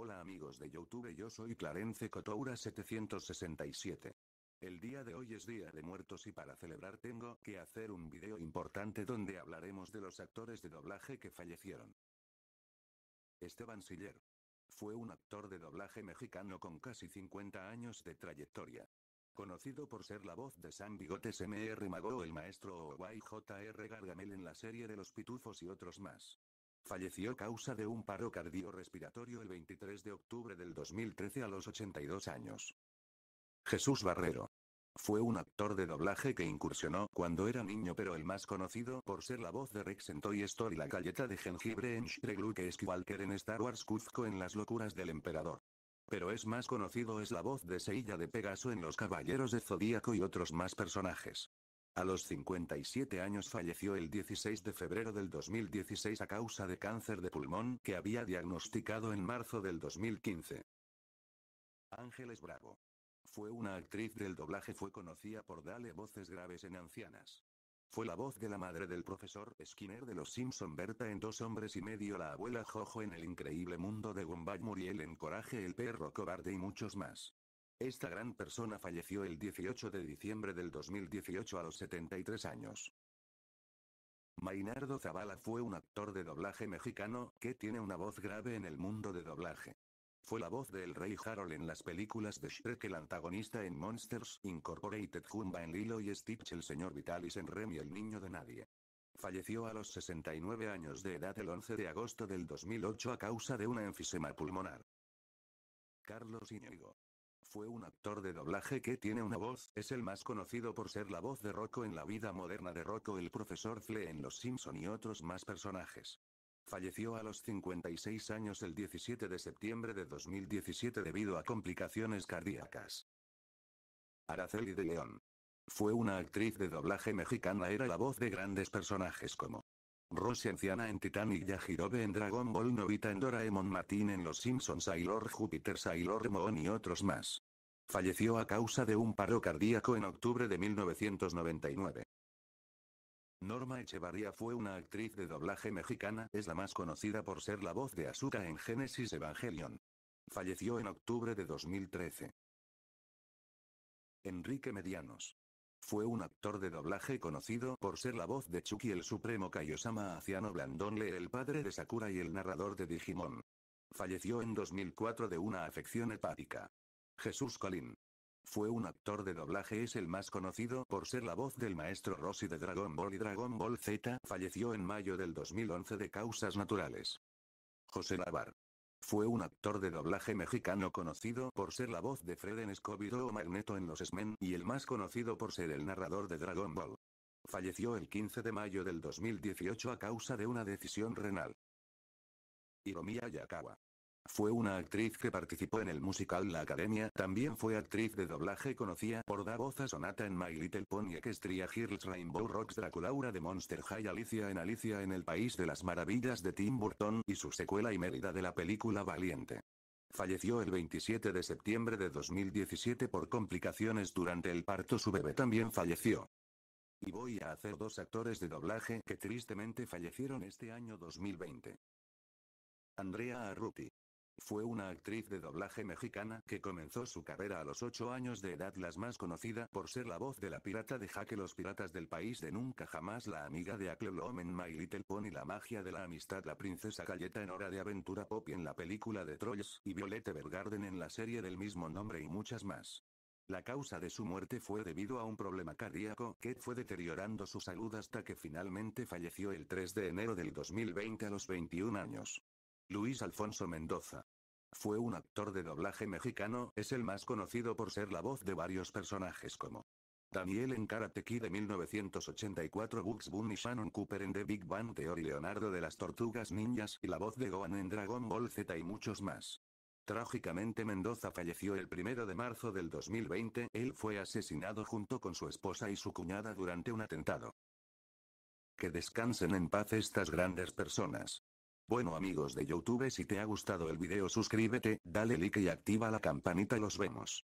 Hola amigos de Youtube yo soy Clarence Cotoura 767. El día de hoy es Día de Muertos y para celebrar tengo que hacer un video importante donde hablaremos de los actores de doblaje que fallecieron. Esteban Siller. Fue un actor de doblaje mexicano con casi 50 años de trayectoria. Conocido por ser la voz de Sam Bigotes M.R. Mago el maestro o J.R. Gargamel en la serie de los Pitufos y otros más. Falleció causa de un paro cardiorrespiratorio el 23 de octubre del 2013 a los 82 años. Jesús Barrero. Fue un actor de doblaje que incursionó cuando era niño pero el más conocido por ser la voz de Rex en Toy Story la galleta de jengibre en Shrek Luke Skywalker en Star Wars Kuzco en Las locuras del emperador. Pero es más conocido es la voz de Seilla de Pegaso en Los Caballeros de Zodíaco y otros más personajes. A los 57 años falleció el 16 de febrero del 2016 a causa de cáncer de pulmón que había diagnosticado en marzo del 2015. Ángeles Bravo. Fue una actriz del doblaje fue conocida por darle voces graves en ancianas. Fue la voz de la madre del profesor Skinner de los Simpson Berta en Dos hombres y medio la abuela Jojo en El increíble mundo de Gumball Muriel en Coraje el perro cobarde y muchos más. Esta gran persona falleció el 18 de diciembre del 2018 a los 73 años. Mainardo Zavala fue un actor de doblaje mexicano, que tiene una voz grave en el mundo de doblaje. Fue la voz del rey Harold en las películas de Shrek el antagonista en Monsters Incorporated Jumba en Lilo y Stitch el señor Vitalis en Remy el niño de nadie. Falleció a los 69 años de edad el 11 de agosto del 2008 a causa de una enfisema pulmonar. Carlos Íñigo. Fue un actor de doblaje que tiene una voz, es el más conocido por ser la voz de Rocco en la vida moderna de Rocco el profesor Flea en Los Simpson y otros más personajes. Falleció a los 56 años el 17 de septiembre de 2017 debido a complicaciones cardíacas. Araceli de León. Fue una actriz de doblaje mexicana, era la voz de grandes personajes como Rosy anciana en Titanic Yajirobe en Dragon Ball Novita en Doraemon Martin en Los Simpsons Sailor Júpiter Sailor Moon y otros más. Falleció a causa de un paro cardíaco en octubre de 1999. Norma Echevarría fue una actriz de doblaje mexicana, es la más conocida por ser la voz de Asuka en Genesis Evangelion. Falleció en octubre de 2013. Enrique Medianos. Fue un actor de doblaje conocido por ser la voz de Chucky el Supremo Kaiosama Aciano Blandonle el padre de Sakura y el narrador de Digimon. Falleció en 2004 de una afección hepática. Jesús Colín. Fue un actor de doblaje es el más conocido por ser la voz del maestro Rossi de Dragon Ball y Dragon Ball Z. Falleció en mayo del 2011 de causas naturales. José Lavar. Fue un actor de doblaje mexicano conocido por ser la voz de Fred en Scooby-Doo o Magneto en Los X-Men y el más conocido por ser el narrador de Dragon Ball. Falleció el 15 de mayo del 2018 a causa de una decisión renal. Hiromiya Yakawa. Fue una actriz que participó en el musical La Academia, también fue actriz de doblaje conocida por dar voz a Sonata en My Little Pony Equestria Hills Rainbow Rocks Draculaura de Monster High Alicia en Alicia en el País de las Maravillas de Tim Burton y su secuela y Mérida de la película Valiente. Falleció el 27 de septiembre de 2017 por complicaciones durante el parto su bebé también falleció. Y voy a hacer dos actores de doblaje que tristemente fallecieron este año 2020. Andrea Arruti. Fue una actriz de doblaje mexicana que comenzó su carrera a los 8 años de edad, las más conocida por ser la voz de la pirata de Jaque los piratas del país de Nunca Jamás, la amiga de Aklelom en My Little Pony, la magia de la amistad, la princesa Galleta en Hora de Aventura Pop en la película de Trolls y Violette Evergarden en la serie del mismo nombre y muchas más. La causa de su muerte fue debido a un problema cardíaco que fue deteriorando su salud hasta que finalmente falleció el 3 de enero del 2020 a los 21 años. Luis Alfonso Mendoza. Fue un actor de doblaje mexicano, es el más conocido por ser la voz de varios personajes como Daniel en Karate Kid de 1984 Bugs Bunny Shannon Cooper en The Big Bang Theory Leonardo de las Tortugas Ninjas y la voz de Gohan en Dragon Ball Z y muchos más. Trágicamente Mendoza falleció el 1 de marzo del 2020, él fue asesinado junto con su esposa y su cuñada durante un atentado. Que descansen en paz estas grandes personas. Bueno amigos de Youtube si te ha gustado el video suscríbete, dale like y activa la campanita los vemos.